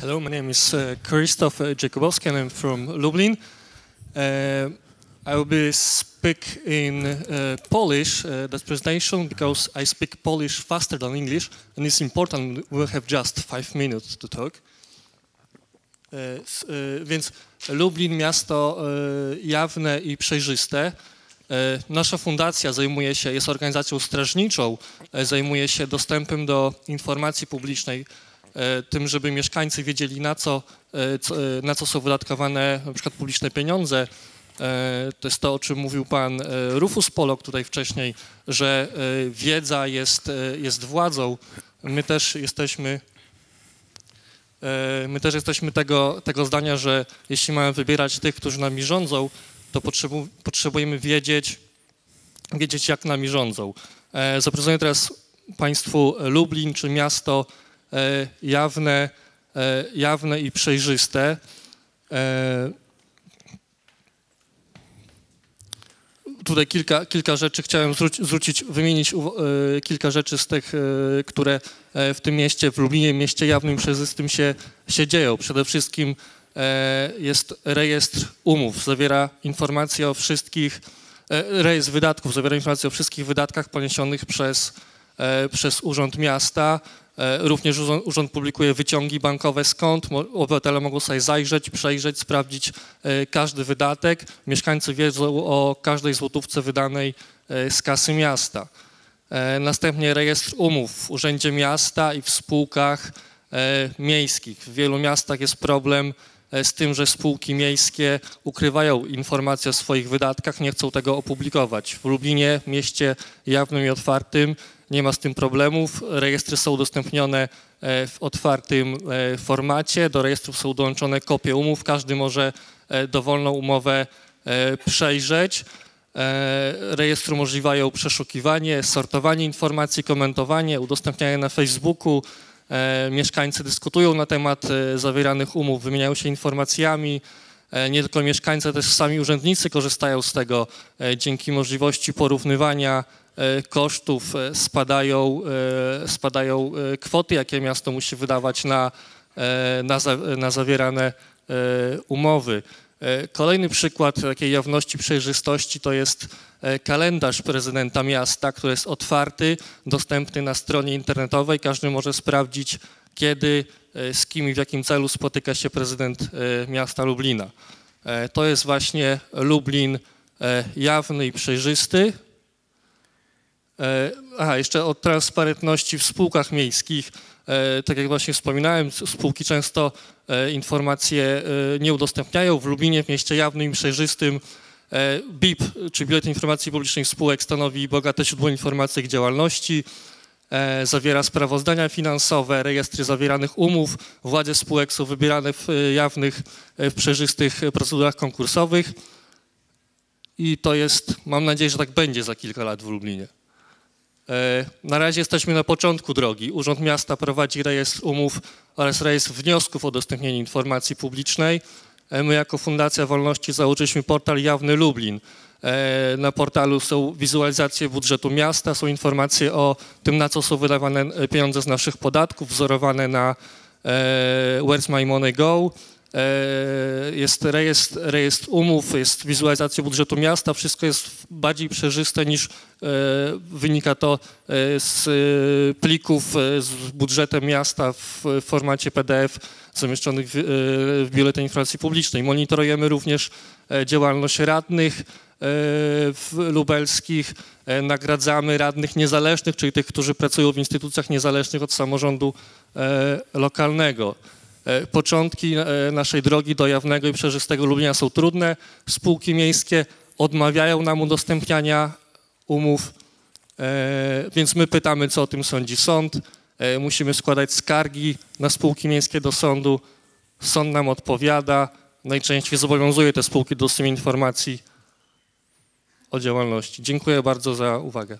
Hello, my name is uh, Krzysztof uh, Jakubowski and I'm from Lublin. Uh, I will be speak in uh, Polish, uh, that presentation, because I speak Polish faster than English and it's important, we'll have just five minutes to talk. Uh, uh, Więc Lublin, miasto jawne i przejrzyste. Nasza fundacja zajmuje się, jest organizacją strażniczą, e, zajmuje się dostępem do informacji publicznej, tym, żeby mieszkańcy wiedzieli, na co, e, e, na co są wydatkowane na przykład publiczne pieniądze. E, To jest to, o czym mówił pan e, Rufus Polok tutaj wcześniej, że e, wiedza jest, e, jest władzą. My też jesteśmy E, My też jesteśmy tego, tego zdania, że jeśli mamy wybierać tych, którzy nami rządzą, to potrzebu, potrzebujemy wiedzieć, wiedzieć, jak nami rządzą. E, Zaprezentuję teraz Państwu Lublin, czy miasto e, jawne, e, jawne i przejrzyste. E, Tutaj kilka, kilka rzeczy chciałem zwrócić, wymienić e, kilka rzeczy z tych, e, które e, w tym mieście, w Lublinie, mieście jawnym, przejrzystym się, się dzieją. Przede wszystkim e, jest rejestr umów, zawiera informacje o wszystkich, e, rejestr wydatków, zawiera informacje o wszystkich wydatkach poniesionych przez, e, przez Urząd Miasta. E, Również urząd, publikuje wyciągi bankowe. Mo- Obywatele mogą sobie zajrzeć, przejrzeć, sprawdzić e, każdy wydatek. Mieszkańcy wiedzą o każdej złotówce wydanej e, z kasy miasta. E, Następnie rejestr umów w Urzędzie Miasta i w spółkach e, miejskich. W wielu miastach jest problem e, z tym, że spółki miejskie ukrywają informacje o swoich wydatkach, nie chcą tego opublikować. W Lublinie, mieście jawnym i otwartym, nie ma z tym problemów. Rejestry są udostępnione e, w otwartym e, formacie. Do rejestrów są dołączone kopie umów. Każdy może e, dowolną umowę przejrzeć. Rejestry umożliwiają przeszukiwanie, sortowanie informacji, komentowanie, udostępnianie na Facebooku. Mieszkańcy dyskutują na temat zawieranych umów, wymieniają się informacjami. E, Nie tylko mieszkańcy, też sami urzędnicy korzystają z tego. E, Dzięki możliwości porównywania e, kosztów spadają, spadają kwoty, jakie miasto musi wydawać na, na, za, na zawierane umowy. Kolejny przykład takiej jawności, przejrzystości to jest kalendarz prezydenta miasta, który jest otwarty, dostępny na stronie internetowej. Każdy może sprawdzić, kiedy, e, z kim i w jakim celu spotyka się prezydent e, miasta Lublina. E, To jest właśnie Lublin jawny i przejrzysty. Aha, jeszcze o transparentności w spółkach miejskich. Tak jak właśnie wspominałem, spółki często informacje nie udostępniają. W Lublinie, w mieście jawnym i przejrzystym, BIP, czy Biuletyn Informacji Publicznej Spółek stanowi bogate źródło informacji ich działalności. E, Zawiera sprawozdania finansowe, rejestry zawieranych umów. Władze spółek są wybierane w e, jawnych, e, w przejrzystych procedurach konkursowych. I to jest, mam nadzieję, że tak będzie za kilka lat w Lublinie. Na razie jesteśmy na początku drogi. Urząd Miasta prowadzi rejestr umów oraz rejestr wniosków o udostępnienie informacji publicznej. My jako Fundacja Wolności założyliśmy portal Jawny Lublin. E, Na portalu są wizualizacje budżetu miasta, są informacje o tym, na co są wydawane e, pieniądze z naszych podatków, wzorowane na e, Where's My Money Go. Jest rejestr, rejestr umów, jest wizualizacja budżetu miasta, wszystko jest bardziej przejrzyste niż wynika to z plików z budżetem miasta w formacie PDF zamieszczonych w, Biuletynie Informacji Publicznej. Monitorujemy również działalność radnych lubelskich, e, nagradzamy radnych niezależnych, czyli tych, którzy pracują w instytucjach niezależnych od samorządu e, lokalnego. E, Początki e, naszej drogi do jawnego i przejrzystego Lublina są trudne. Spółki miejskie odmawiają nam udostępniania umów, e, więc my pytamy, co o tym sądzi sąd. E, Musimy składać skargi na spółki miejskie do sądu. Sąd nam odpowiada. Najczęściej zobowiązuje te spółki do udostępnienia informacji o działalności. Dziękuję bardzo za uwagę.